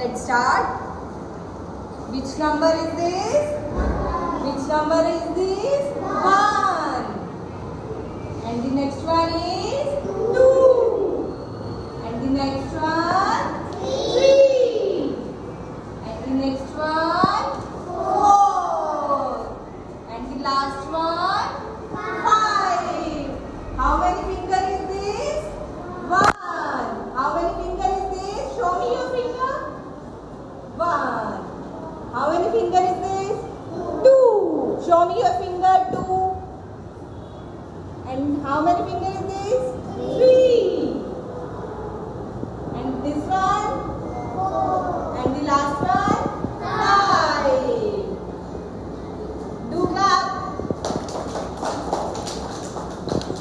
let's start. Which number is this? Which number is this? One. And the next one is two. And the next one three. And the next one four. And the last Show me your finger, two. And how many fingers is this? Three. And this one?